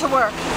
to work.